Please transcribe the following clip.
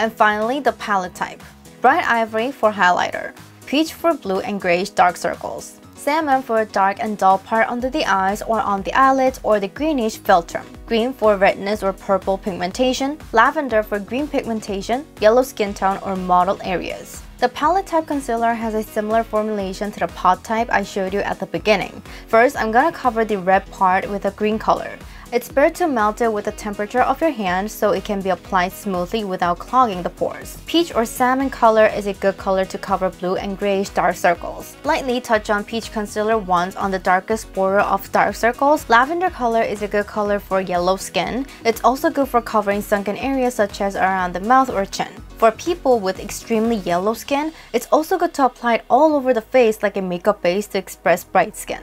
And finally, the palette type. Bright Ivory for highlighter, Peach for blue and grayish dark circles, Salmon for a dark and dull part under the eyes or on the eyelids or the greenish filter, Green for redness or purple pigmentation, Lavender for green pigmentation, yellow skin tone or mottled areas. The palette type concealer has a similar formulation to the pot type I showed you at the beginning. First, I'm gonna cover the red part with a green color. It's better to melt it with the temperature of your hand so it can be applied smoothly without clogging the pores. Peach or salmon color is a good color to cover blue and grayish dark circles. Lightly touch on peach concealer once on the darkest border of dark circles. Lavender color is a good color for yellow skin. It's also good for covering sunken areas such as around the mouth or chin. For people with extremely yellow skin, it's also good to apply it all over the face like a makeup base to express bright skin.